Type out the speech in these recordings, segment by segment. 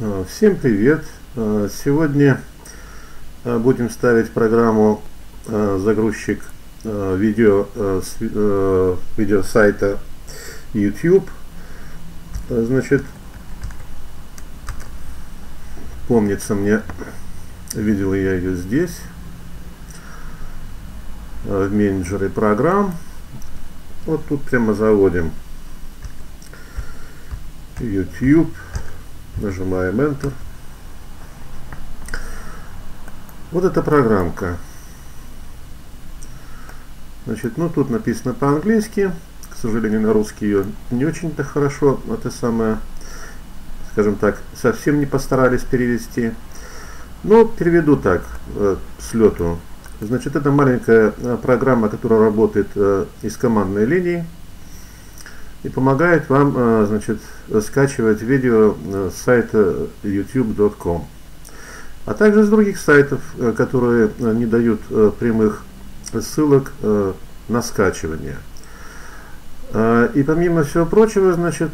Э, всем привет! Э, сегодня э, будем ставить программу загрузчик видео видео сайта YouTube. Значит, помнится мне, видел я ее здесь, в менеджере программ. Вот тут прямо заводим YouTube. Нажимаем Enter. Вот эта программка. Значит, ну тут написано по-английски. К сожалению, на русский ее не очень-то хорошо. Это самое, скажем так, совсем не постарались перевести. Но переведу так, э, с лету. Значит, это маленькая э, программа, которая работает э, из командной линии и помогает вам э, значит, скачивать видео э, с сайта youtube.com, а также с других сайтов, э, которые не дают прямых ссылок на скачивание. И помимо всего прочего, значит,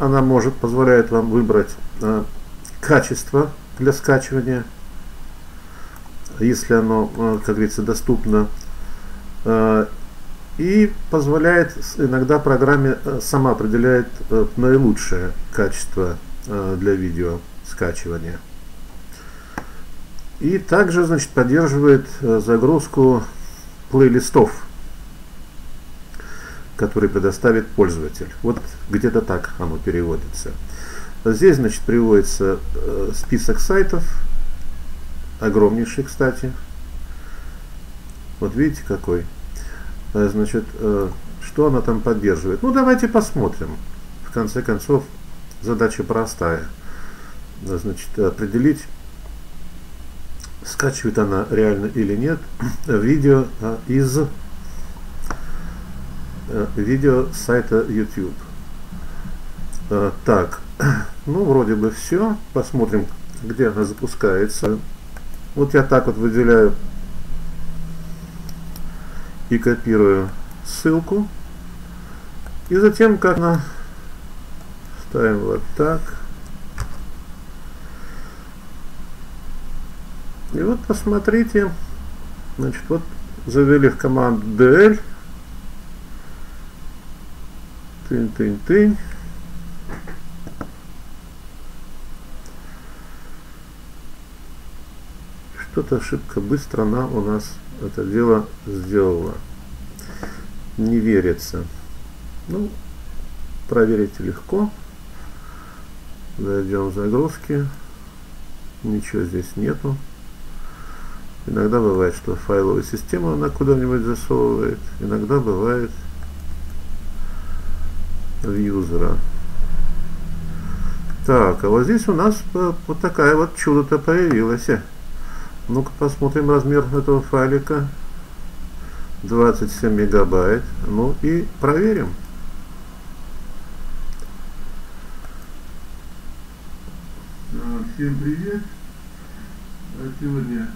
она может, позволяет вам выбрать качество для скачивания, если оно, как говорится, доступно и позволяет иногда программе э, сама определяет э, наилучшее качество э, для видео скачивания. И также значит, поддерживает загрузку плейлистов, которые предоставит пользователь. Вот где-то так оно переводится. Здесь значит, приводится список сайтов, огромнейший, кстати. Вот видите какой. Э, значит, э, что она там поддерживает. Ну, давайте посмотрим. В конце концов, задача простая. Э, значит, определить, скачивает она реально или нет видео из видео сайта YouTube. Так, ну, вроде бы все. Посмотрим, где она запускается. Вот я так вот выделяю и копирую ссылку. И затем, как на ставим вот так. И вот посмотрите, значит, вот завели в команду DL. Тынь-тынь-тынь. Что-то ошибка быстро она у нас это дело сделала. Не верится. Ну, проверить легко. Зайдем в загрузки. Ничего здесь нету. Иногда бывает, что файловая система она куда-нибудь засовывает. Иногда бывает в юзера. Так, а вот здесь у нас вот такая вот чудо-то появилась. Ну-ка посмотрим размер этого файлика. 27 мегабайт. Ну и проверим. Всем привет. Сегодня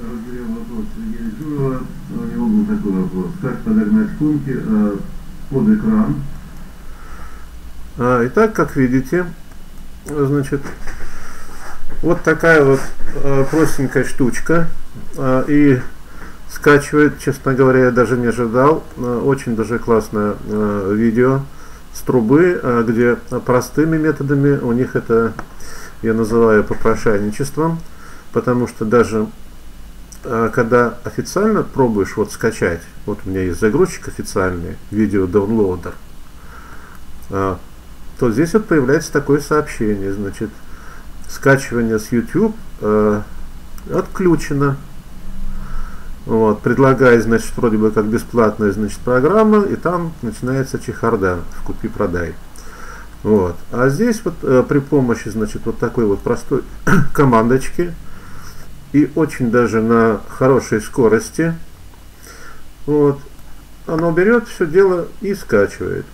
разберем вопрос Сергея Журова. У него был такой вопрос. Как подогнать функи э, под экран? А, итак, как видите, значит, вот такая вот э, простенькая штучка. Э, и скачивает, честно говоря, я даже не ожидал. Э, очень даже классное э, видео с трубы, э, где простыми методами у них это я называю попрошайничеством, потому что даже э, когда официально пробуешь вот скачать, вот у меня есть загрузчик официальный, видео downloader, э, то здесь вот появляется такое сообщение, значит, скачивание с YouTube э, отключено. Вот, предлагает, значит, вроде бы как бесплатная, значит, программа, и там начинается чехарда в купи-продай. Вот. А здесь вот э, при помощи, значит, вот такой вот простой командочки и очень даже на хорошей скорости, вот, оно берет все дело и скачивает.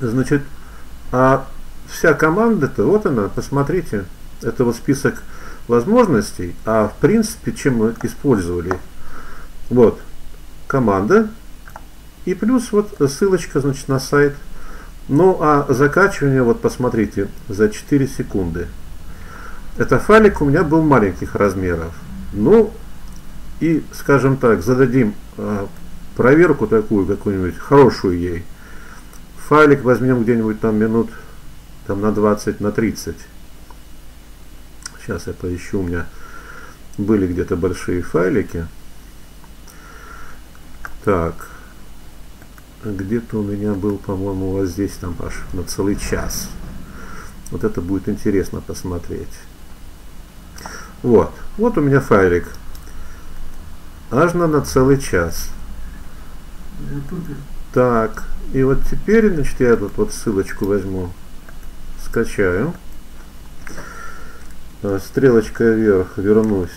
Значит, а вся команда-то, вот она, посмотрите, это вот список возможностей, а в принципе, чем мы использовали. Вот, команда, и плюс вот ссылочка, значит, на сайт Ну, а закачивание, вот посмотрите, за 4 секунды. Это файлик у меня был маленьких размеров. Ну, и, скажем так, зададим э, проверку такую, какую-нибудь, хорошую ей. Файлик возьмем где-нибудь там минут там на 20, на 30. Сейчас я поищу, у меня были где-то большие файлики. Так, где-то у меня был, по-моему, вот здесь там аж на целый час. Вот это будет интересно посмотреть. Вот, вот у меня файлик. Аж на, на целый час. Так, и вот теперь, значит, я тут вот ссылочку возьму, скачаю. А, стрелочкой вверх вернусь.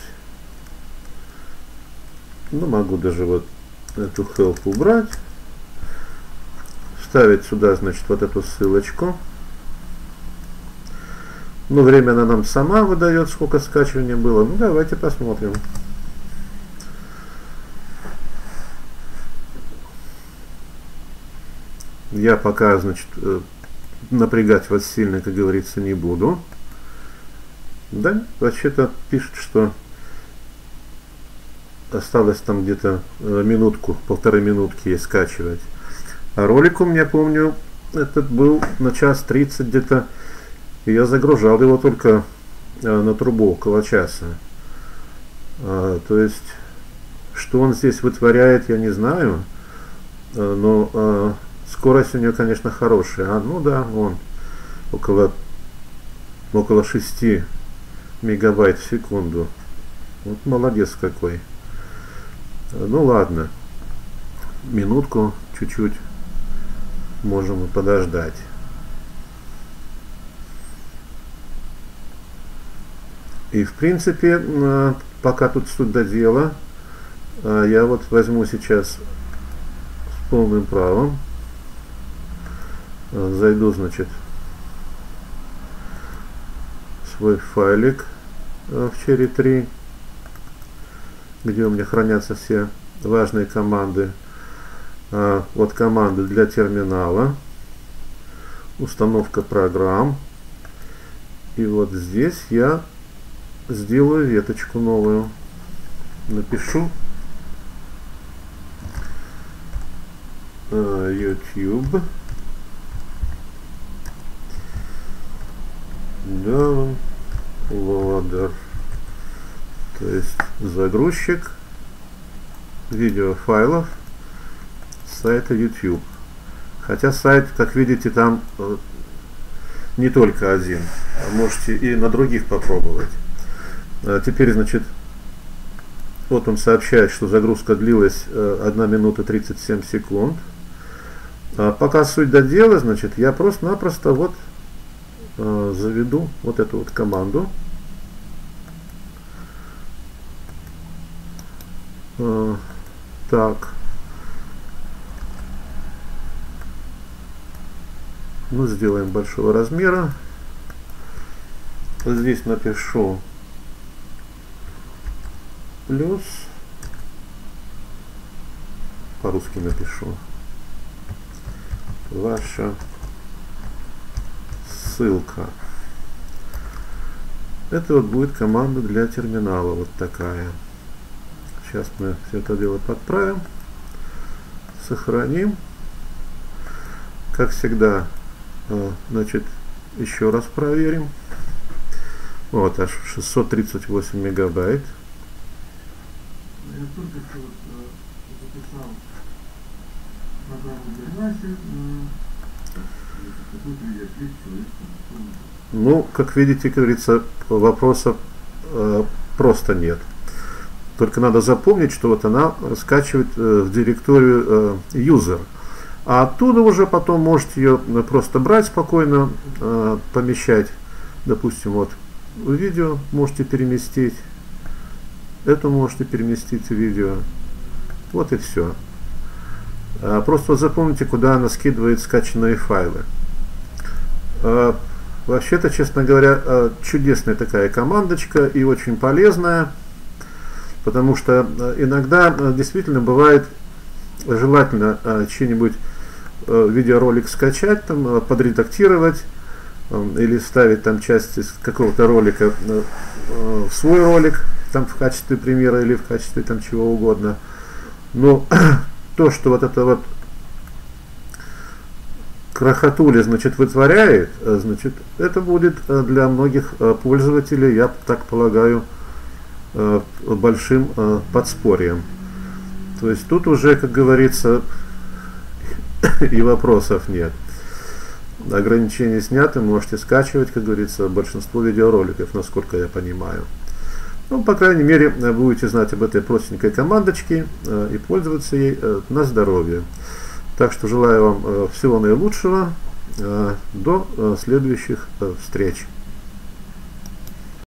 Ну, могу даже вот эту help убрать. Ставить сюда, значит, вот эту ссылочку. Ну, время она нам сама выдает, сколько скачивания было. Ну, давайте посмотрим. Я пока, значит, э, напрягать вас сильно, как говорится, не буду. Да, вообще-то пишет, что осталось там где-то э, минутку, полторы минутки ей скачивать. А ролик у меня, помню, этот был на час 30 где-то. И я загружал его только э, на трубу около часа. А, то есть, что он здесь вытворяет, я не знаю. А, но скорость у нее, конечно, хорошая. А, ну да, он около, около 6 мегабайт в секунду. Вот молодец какой. Ну ладно, минутку чуть-чуть можем подождать. И в принципе, пока тут суть до дела, э, я вот возьму сейчас с полным правом, зайду, значит, свой файлик в Cherry 3 где у меня хранятся все важные команды. А, вот команды для терминала, установка программ. И вот здесь я сделаю веточку новую. Напишу а, YouTube. Downloader. То есть загрузчик видеофайлов сайта YouTube. Хотя сайт, как видите, там э, не только один. Можете и на других попробовать. А теперь, значит, вот он сообщает, что загрузка длилась 1 э, минута 37 секунд. А пока суть до дела, значит, я просто-напросто вот э, заведу вот эту вот команду. Э, так. Ну, сделаем большого размера. Здесь напишу плюс. По-русски напишу. Ваша ссылка. Это вот будет команда для терминала вот такая. Сейчас мы все это дело подправим. Сохраним. Как всегда, э, значит, еще раз проверим. Вот, аж 638 мегабайт. Я только что э, записал программу ну, как видите, как говорится, вопросов э, просто нет. Только надо запомнить, что вот она скачивает э, в директорию э, user. А оттуда уже потом можете ее просто брать спокойно, э, помещать, допустим, вот видео можете переместить, эту можете переместить в видео. Вот и все. А просто запомните, куда она скидывает скачанные файлы. А, Вообще-то, честно говоря, э, чудесная такая командочка и очень полезная потому что иногда действительно бывает желательно что-нибудь видеоролик скачать, там, подредактировать или ставить там части какого-то ролика в свой ролик, там в качестве примера или в качестве там чего угодно. Но то, что вот это вот крохотули, значит, вытворяет, значит, это будет для многих пользователей, я так полагаю, большим подспорьем. То есть тут уже, как говорится, и вопросов нет. Ограничения сняты, можете скачивать, как говорится, большинство видеороликов, насколько я понимаю. Ну, по крайней мере, будете знать об этой простенькой командочке э, и пользоваться ей э, на здоровье. Так что желаю вам э, всего наилучшего. До следующих встреч.